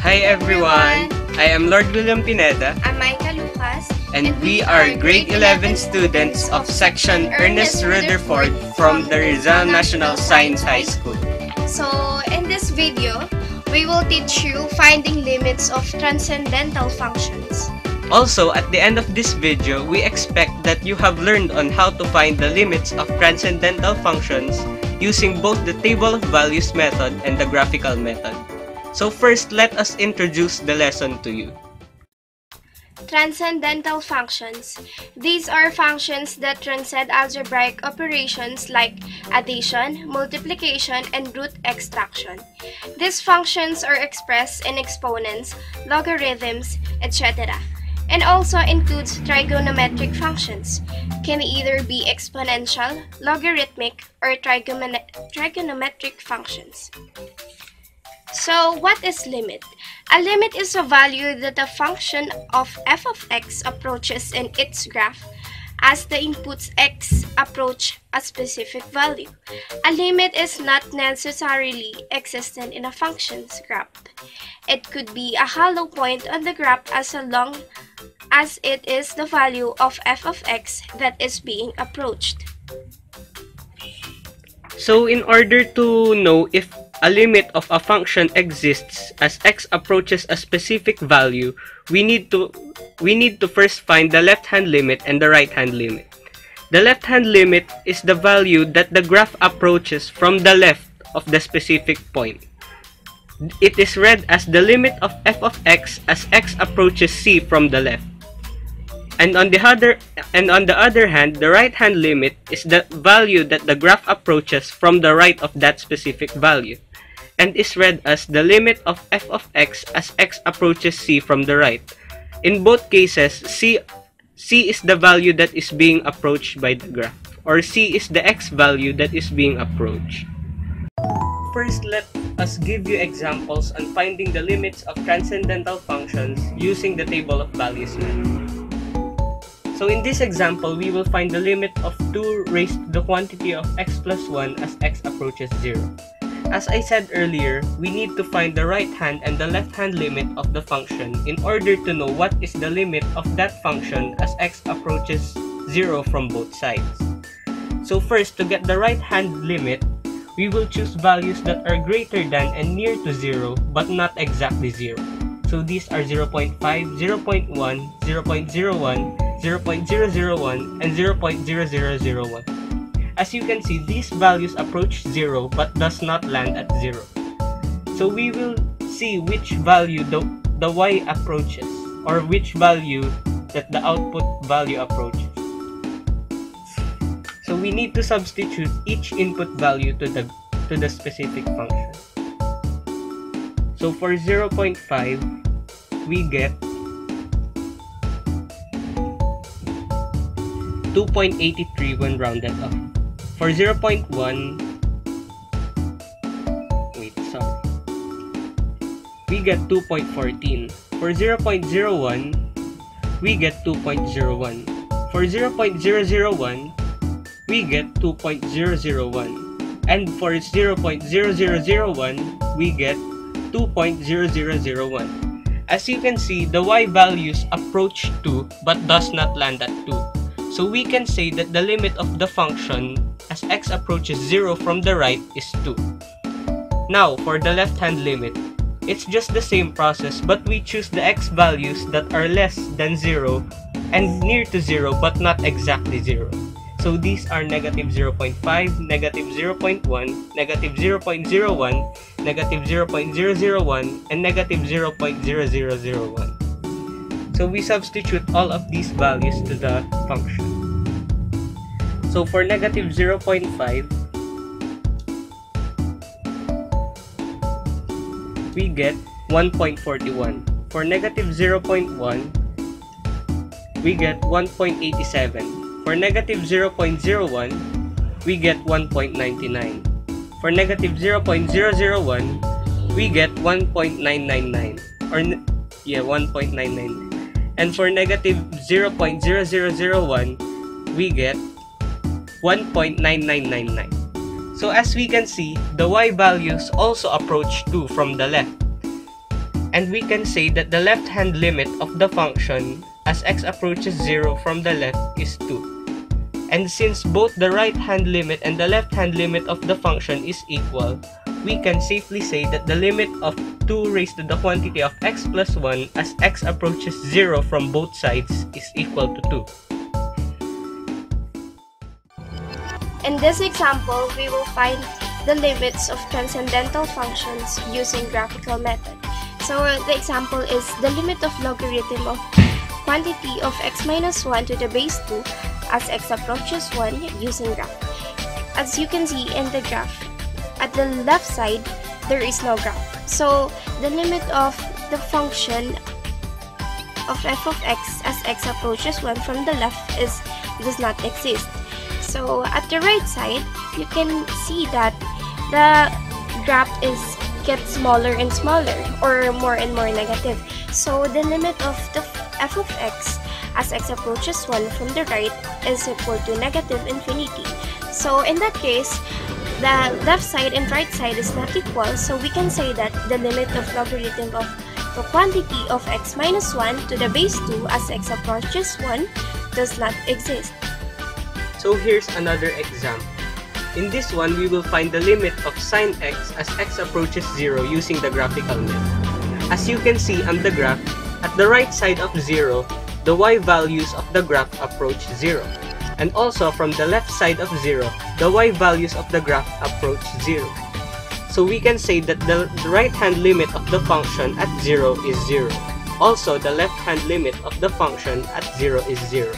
Hi everyone! I am Lord William Pineda I'm Micah Lucas. and we are grade 11 students of section Ernest Rutherford from the Rizal National Science High School. So, in this video, we will teach you finding limits of transcendental functions. Also, at the end of this video, we expect that you have learned on how to find the limits of transcendental functions using both the table of values method and the graphical method. So first, let us introduce the lesson to you. Transcendental functions. These are functions that transcend algebraic operations like addition, multiplication, and root extraction. These functions are expressed in exponents, logarithms, etc. and also includes trigonometric functions. Can either be exponential, logarithmic, or trigonometric functions. So, what is limit? A limit is a value that a function of f of x approaches in its graph as the inputs x approach a specific value. A limit is not necessarily existent in a function's graph. It could be a hollow point on the graph as long as it is the value of f of x that is being approached. So in order to know if a limit of a function exists as x approaches a specific value, we need to we need to first find the left-hand limit and the right-hand limit. The left-hand limit is the value that the graph approaches from the left of the specific point. It is read as the limit of f of x as x approaches c from the left. And on the other and on the other hand, the right-hand limit is the value that the graph approaches from the right of that specific value and is read as the limit of f of x as x approaches c from the right. In both cases, c c is the value that is being approached by the graph or c is the x value that is being approached. First, let us give you examples on finding the limits of transcendental functions using the table of values method. So in this example, we will find the limit of 2 raised to the quantity of x plus 1 as x approaches 0. As I said earlier, we need to find the right hand and the left hand limit of the function in order to know what is the limit of that function as x approaches 0 from both sides. So first, to get the right hand limit, we will choose values that are greater than and near to 0 but not exactly 0. So these are 0.5, 0.1, 0.01, 0.001, and 0.0001. As you can see, these values approach 0 but does not land at 0. So we will see which value the, the y approaches or which value that the output value approaches. So we need to substitute each input value to the to the specific function. So for 0.5, we get 2.83 when rounded up. For 0.1, wait, sorry. We get 2.14. For 0.01, we get 2.01. For 0.001, we get 2.001. And for 0.0001, we get 2.0001. As you can see, the y values approach 2 but does not land at 2. So we can say that the limit of the function as x approaches 0 from the right is 2. Now, for the left-hand limit, it's just the same process but we choose the x values that are less than 0 and near to 0 but not exactly 0. So these are negative 0.5, negative 0.1, negative 0.01, negative 0.001, and negative 0.0001. So we substitute all of these values to the function. So for negative 0.5, we get 1.41. For negative 0.1, we get 1.87. For negative 0.01, we get 1.99. For negative 0.001, we get 1.999. Or, yeah, 1.999. And for negative 0.0001, we get 1.9999. So as we can see, the y values also approach 2 from the left. And we can say that the left-hand limit of the function as x approaches 0 from the left is 2. And since both the right-hand limit and the left-hand limit of the function is equal, we can safely say that the limit of 2 raised to the quantity of x plus 1 as x approaches 0 from both sides is equal to 2. In this example, we will find the limits of transcendental functions using graphical method. So the example is the limit of logarithm of quantity of x minus 1 to the base 2 as x approaches 1 using graph. As you can see in the graph, at the left side, there is no graph. So, the limit of the function of f of x as x approaches 1 from the left is does not exist. So, at the right side, you can see that the graph is gets smaller and smaller or more and more negative. So, the limit of the f of x as x approaches 1 from the right is equal to negative infinity. So, in that case, the left side and right side is not equal, so we can say that the limit of logarithm of the quantity of x minus 1 to the base 2 as x approaches 1 does not exist. So here's another example. In this one, we will find the limit of sine x as x approaches 0 using the graphical method. As you can see on the graph, at the right side of 0, the y values of the graph approach 0. And also from the left side of 0, the y values of the graph approach 0. So we can say that the right-hand limit of the function at 0 is 0. Also, the left-hand limit of the function at 0 is 0.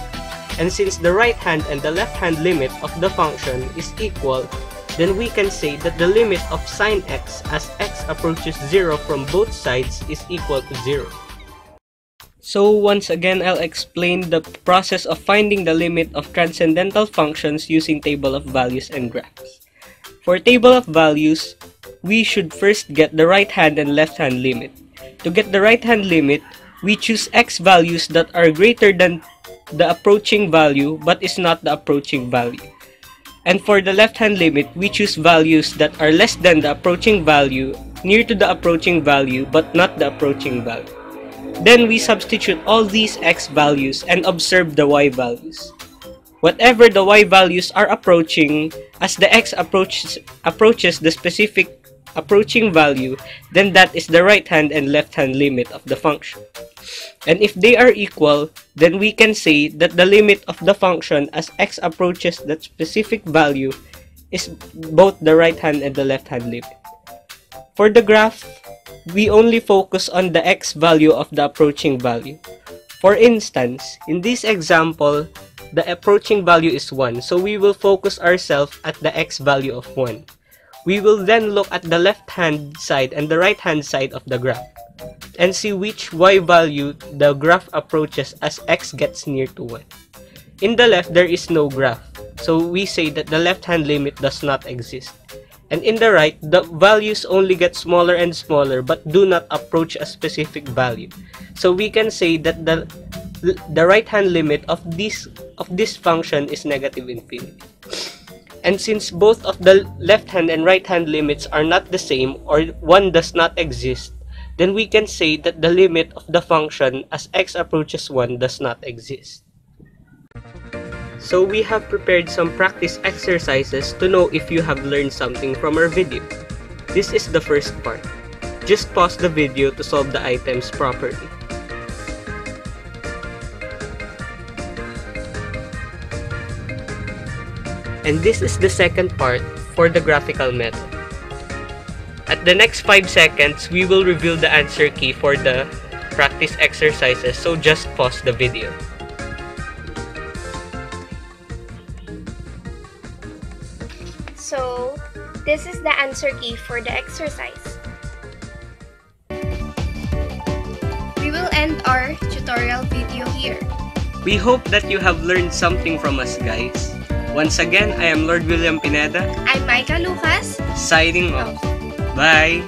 And since the right-hand and the left-hand limit of the function is equal, then we can say that the limit of sine x as x approaches 0 from both sides is equal to 0. So once again, I'll explain the process of finding the limit of transcendental functions using table of values and graphs. For table of values, we should first get the right hand and left hand limit. To get the right hand limit, we choose x values that are greater than the approaching value but is not the approaching value. And for the left hand limit, we choose values that are less than the approaching value, near to the approaching value but not the approaching value. Then we substitute all these x values and observe the y values. Whatever the y values are approaching, as the x approaches, approaches the specific approaching value, then that is the right hand and left hand limit of the function. And if they are equal, then we can say that the limit of the function as x approaches that specific value is both the right hand and the left hand limit. For the graph, we only focus on the x value of the approaching value. For instance, in this example, the approaching value is 1, so we will focus ourselves at the x value of 1. We will then look at the left-hand side and the right-hand side of the graph and see which y value the graph approaches as x gets near to 1. In the left, there is no graph, so we say that the left-hand limit does not exist. And in the right, the values only get smaller and smaller but do not approach a specific value. So we can say that the the right hand limit of this of this function is negative infinity. And since both of the left hand and right hand limits are not the same or one does not exist, then we can say that the limit of the function as x approaches 1 does not exist. So we have prepared some practice exercises to know if you have learned something from our video. This is the first part. Just pause the video to solve the items properly. And this is the second part for the graphical method. At the next 5 seconds, we will reveal the answer key for the practice exercises, so just pause the video. So, this is the answer key for the exercise. We will end our tutorial video here. We hope that you have learned something from us guys. Once again, I am Lord William Pineda. I'm Micah Lucas. Signing off. Bye!